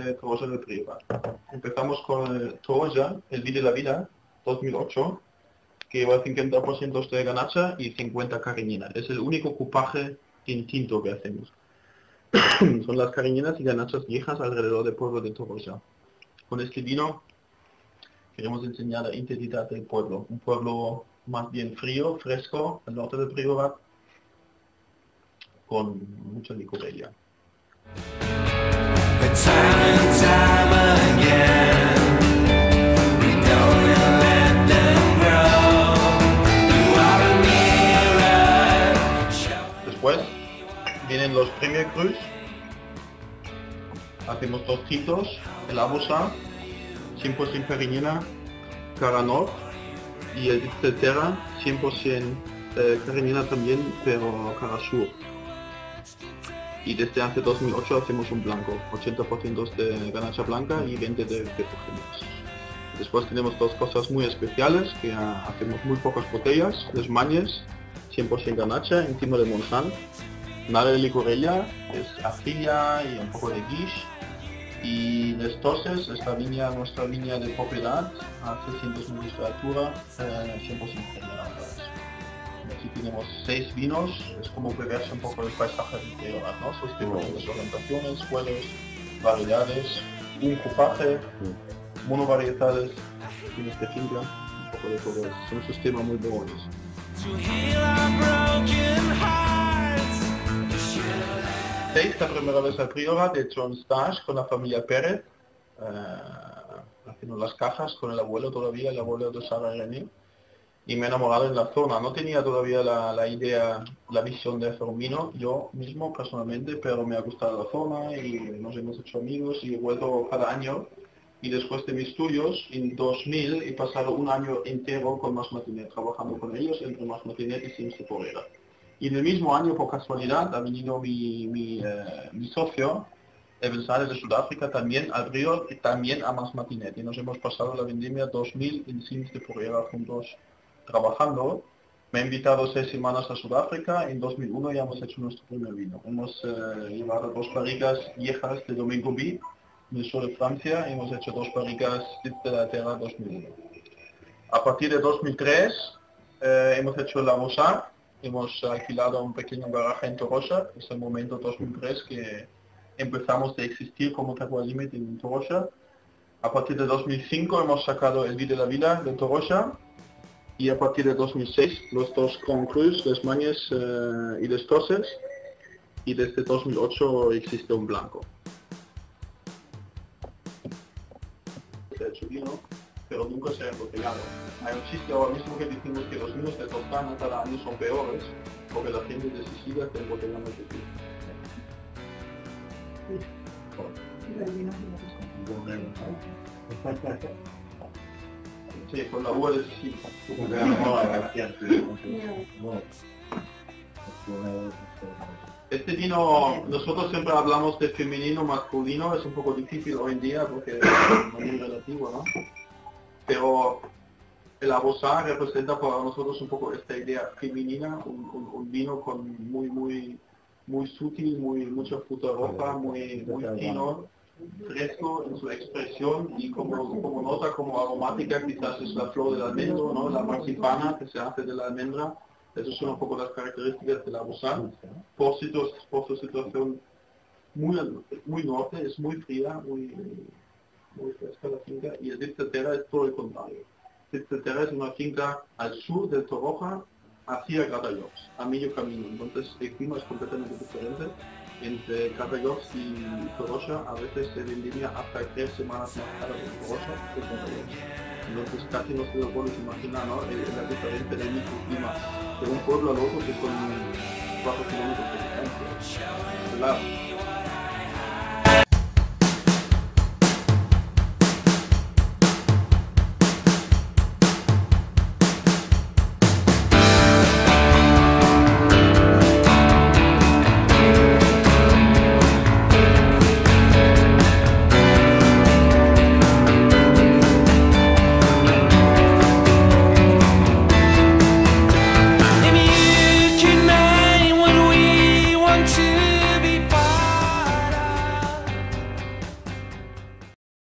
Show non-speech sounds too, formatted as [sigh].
de Toroya de Priva. Empezamos con el Toroya, el Vida de la Vida, 2008, que lleva 50% de ganacha y 50 cariñena. Es el único cupaje tinto que hacemos. [clears throat] Son las cariñenas y ganachas viejas alrededor del pueblo de Toroya. Con este vino queremos enseñar la intensidad del pueblo. Un pueblo más bien frío, fresco, al norte de Priorat, con mucha licorella. Después vienen los Premier Cruz. Hacemos dos titos, el abusa, 100% periñena, caranor y el etcétera, 100% eh, también, pero carasur y desde hace 2008 hacemos un blanco, 80% de ganacha blanca y 20 de petrógenos. Después tenemos dos cosas muy especiales, que hacemos muy pocas botellas, los mañes, 100% ganacha, encima de monzán, nada de licorella, es arcilla y un poco de guiche, y destonces esta viña, nuestra viña de propiedad, a 600 metros de altura, eh, 100% general. Aquí tenemos seis vinos, es como beberse un poco el paisaje de ¿no? Sus diferentes orientaciones, suelos, variedades, un cupaje, monovarietales, vinos de finca, un poco de todo. Es un sistema muy bueno. Seis, la primera vez al Priorat, he hecho un stage con la familia Pérez, eh, haciendo las cajas con el abuelo todavía, el abuelo de Sara René y me he enamorado en la zona. No tenía todavía la, idea, la visión de hacer un vino yo mismo personalmente, pero me ha gustado la zona y nos hemos hecho amigos y he vuelto cada año. Y después de mis estudios, en 2000, he pasado un año entero con Más Matinet, trabajando con ellos entre Más Matinet y Sims Porera. Y en el mismo año, por casualidad, ha venido mi, mi, eh, mi socio, de Sudáfrica, también al Río y también a Más Matinet. Y nos hemos pasado la vendimia 2000 en Sims de Porera juntos trabajando. Me he invitado seis semanas a Sudáfrica. En 2001 ya hemos hecho nuestro primer vino. Hemos eh, llevado dos barricas viejas de Domingo B, del sur de Francia. hemos hecho dos barricas de la Tierra 2001. A partir de 2003 eh, hemos hecho la Rosa. Hemos alquilado un pequeño garaje en Torosa. Es el momento 2003 que empezamos a existir como Terra Limit en Torosa. A partir de 2005 hemos sacado el Vida de la Vida de Torosa y a partir de 2006 los dos con Cruz, Les Mañes eh, y Les Toses y desde 2008 existe un blanco. Se ha hecho vino, pero nunca se ha embotellado. Hay un chiste ahora mismo que decimos que los vinos de Toscana cada año son peores porque la gente de Sicilia está embotellando su vino. [laughs] Sí, con la uva de Este vino, nosotros siempre hablamos de femenino, masculino, es un poco difícil hoy en día porque es muy relativo, ¿no? Pero el abosá representa para nosotros un poco esta idea femenina, un, vino con muy, muy, muy sutil, muy, mucha fruta roja, muy, muy fino fresco en su expresión y como, nota como aromática quizás es la flor del almendro, ¿no? la marcipana que se hace de la almendra. Esas son un poco las características de la bosal. Por, por su situación muy, muy norte, es muy fría, muy, muy fresca la finca y el Diptetera es todo el contrario. Diptetera es una finca al sur del Toroja hacia Gradayox, a medio camino. Entonces el clima es completamente diferente entre Carregox y Torosha a veces se vendimia hasta tres semanas más tarde en Torosha que Entonces casi no se lo puede imaginar ¿no? la diferencia del microclima de un pueblo al otro que son 4 kilómetros de distancia. Claro